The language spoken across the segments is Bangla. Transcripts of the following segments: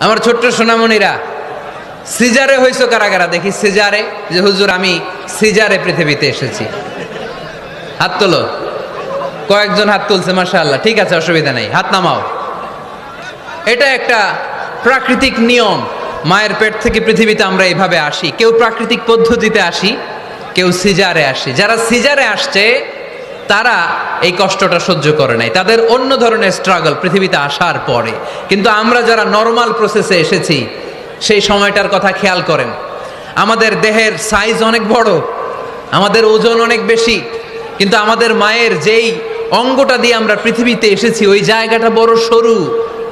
আমার ছোট্ট সোনামণিরা, সিজারে হয়েছো কারা কারা দেখি সিজারে, যে হুজুর, আমি সিজারে পৃথিবীতে এসেছি। হাত তোলো। কয়েকজন হাত তুলছে, মাশাআল্লাহ। ঠিক আছে, অসুবিধা নেই। হাত নামাও। এটা একটা প্রাকৃতিক নিয়ম। মায়ের পেট থেকে পৃথিবীতে আমরা এইভাবে আসি। কেউ প্রাকৃতিক পদ্ধতিতে আসি, কেউ সিজারে আসি। যারা সিজারে আসছে তারা এই কষ্টটা সহ্য করে নাই। তাদের অন্য ধরনের স্ট্রাগল পৃথিবীতে আসার পরে। কিন্তু আমরা যারা নর্মাল প্রসেসে এসেছি, সেই সময়টার কথা খেয়াল করেন। আমাদের দেহের সাইজ অনেক বড়, আমাদের ওজন অনেক বেশি, কিন্তু আমাদের মায়ের যেই অঙ্গটা দিয়ে আমরা পৃথিবীতে এসেছি, ওই জায়গাটা বড় সরু,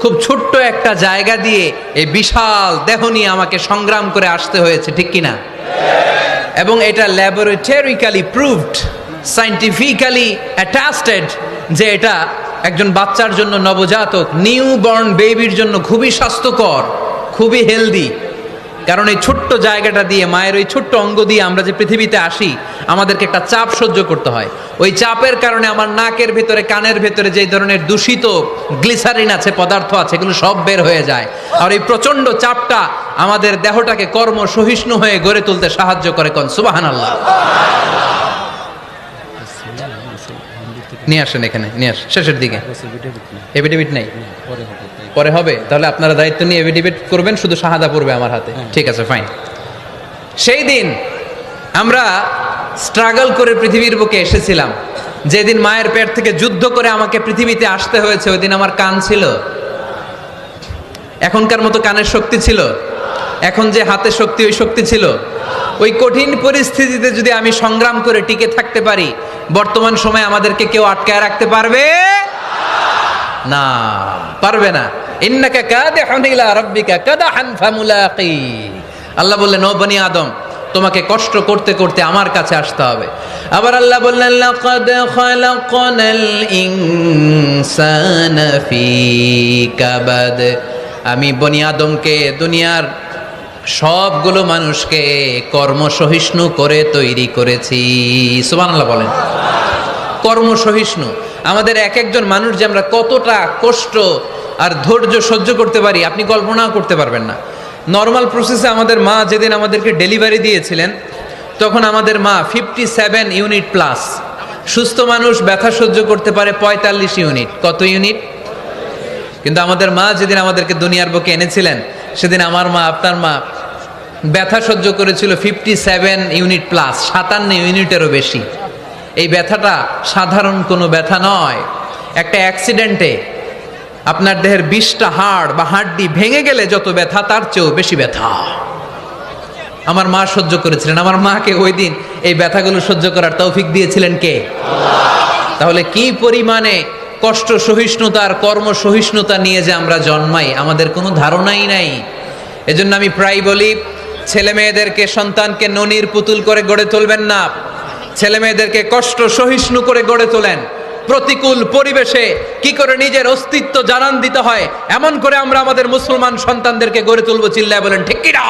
খুব ছোট্ট একটা জায়গা দিয়ে এই বিশাল দেহ নিয়ে আমাকে সংগ্রাম করে আসতে হয়েছে, ঠিক কিনা? এবং এটা ল্যাবরেটরিক্যালি প্রুভড সাইন্টিফিক্যালি অ্যাটাস্টেড যে এটা একজন বাচ্চার জন্য নবজাতক নিউ বর্ন বেবির জন্য খুবই স্বাস্থ্যকর, খুবই হেলদি কারণ এই ছোট্ট জায়গাটা দিয়ে, মায়ের ওই ছোট্ট অঙ্গ দিয়ে আমরা যে পৃথিবীতে আসি, আমাদেরকে একটা চাপ সহ্য করতে হয়। ওই চাপের কারণে আমার নাকের ভেতরে, কানের ভেতরে যে ধরনের দূষিত গ্লিসারিন আছে, পদার্থ আছে, এগুলো সব বের হয়ে যায়। আর এই প্রচণ্ড চাপটা আমাদের দেহটাকে কর্ম সহিষ্ণু হয়ে গড়ে তুলতে সাহায্য করে কোন। সুবাহান আল্লাহ নিয়ে আসেন এখানে নিয়ে আসেন শেষের দিকে। এভিডেভিট নাই। পরে হবে তাহলে আপনারা দায়িত্ব নিয়ে এভিডেভিট করবেন শুধু শাহাদা পড়বে আমার হাতে। ঠিক আছে ফাইন সেই দিন আমরা স্ট্রাগল করে পৃথিবীর বুকে এসেছিলাম। যেদিন মায়ের পেট থেকে যুদ্ধ করে আমাকে পৃথিবীতে আসতে হয়েছে ওই দিন আমার কান ছিল। এখনকার মতো কানের শক্তি ছিল। এখন যে হাতে শক্তি ওই শক্তি ছিল। ওই কঠিন পরিস্থিতিতে যদি আমি সংগ্রাম করে টিকে থাকতে পারি, বর্তমান সময়ে আমাদেরকে কেউ আটকায় রাখতে পারবে? না পারবে না। ইন্নাকা কাদিহুন ইলা রাব্বিকা কাদাহান ফামুলাকি। আল্লাহ বললেন, ও বনি আদম, তোমাকে কষ্ট করতে করতে আমার কাছে আসতে হবে। আবার আল্লাহ বললেন, লাকাদ খালাকনাল ইনসানা ফি কাবাদ। আমি বনি আদমকে দুনিয়ার সবগুলো মানুষকে কর্মসহিষ্ণু করে তৈরি করেছি। সুবহানাল্লাহ বলেন। কর্মসহিষ্ণু। আমাদের এক একজন মানুষ যে আমরা কতটা কষ্ট আর ধৈর্য সহ্য করতে পারি, আপনি কল্পনাও করতে পারবেন না। নর্মাল প্রসেসে আমাদের মা যেদিন আমাদেরকে ডেলিভারি দিয়েছিলেন, তখন আমাদের মা ফিফটি সেভেন ইউনিট প্লাস সুস্থ মানুষ ব্যথা সহ্য করতে পারে পঁয়তাল্লিশ ইউনিট কত ইউনিট কিন্তু আমাদের মা যেদিন আমাদেরকে দুনিয়ার বুকে এনেছিলেন সেদিন আমার মা, আপনার মা ব্যথা সহ্য করেছিল ফিফটি সেভেন ইউনিট প্লাস সাতান্ন ইউনিটেরও বেশি। এই ব্যথাটা সাধারণ কোনো ব্যথা নয়। একটা অ্যাক্সিডেন্টে আপনার দেহের বিশটা হাড় বা হাড্ডি ভেঙে গেলে যত ব্যথা, তার চেয়েও বেশি ব্যথা। আমার মা সহ্য করেছিলেন। আমার মাকে ওই দিন এই ব্যথাগুলো সহ্য করার তৌফিক দিয়েছিলেন কে? তাহলে কি পরিমাণে কষ্ট সহিষ্ণুতার কর্ম সহিষ্ণুতা নিয়ে যে আমরা জন্মাই, আমাদের কোনো ধারণাই নাই। এজন্য আমি প্রায় বলি, ছেলে মেয়েদেরকে সন্তানকে ননির পুতুল করে গড়ে তুলবেন না। ছেলে মেয়েদেরকে কষ্ট সহিষ্ণু করে গড়ে তোলেন। প্রতিকূল পরিবেশে কি করে নিজের অস্তিত্ব জানান দিতে হয়, এমন করে আমরা আমাদের মুসলমান সন্তানদেরকে গড়ে তুলবো, চিল্লায় বলেন, ঠিক কিনা?